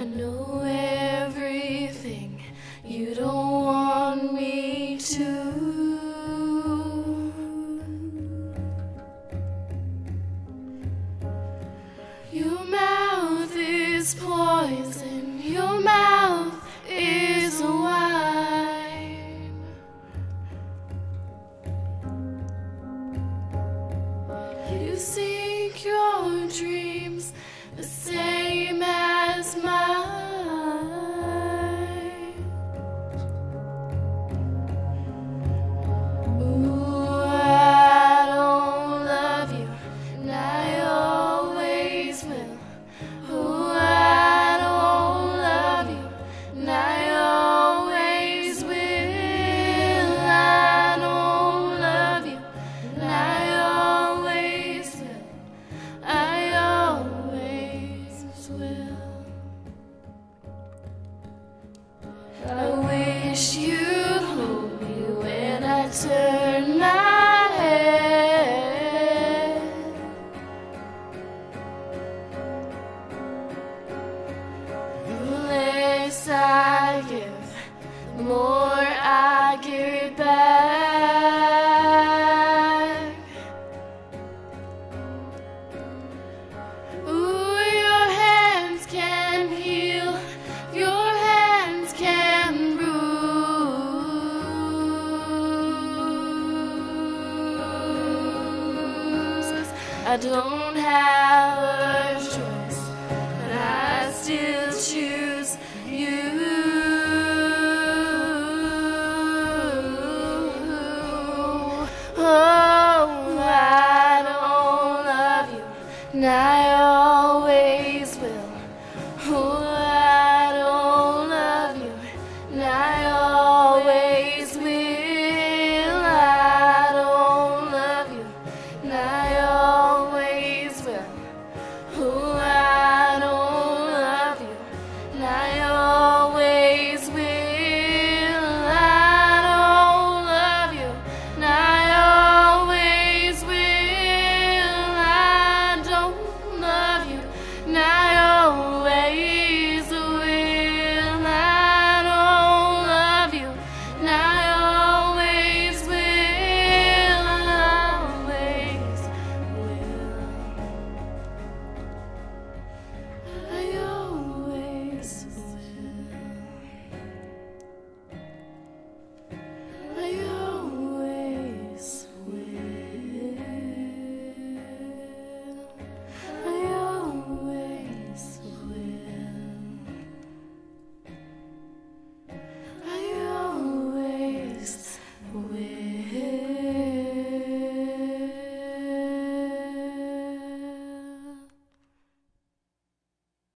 I know everything you don't want me to. Your mouth is poison, your mouth is wine. You sink your dreams the same. More I get back. Ooh, your hands can heal, your hands can bruise. I don't have a choice, but I still choose Oh,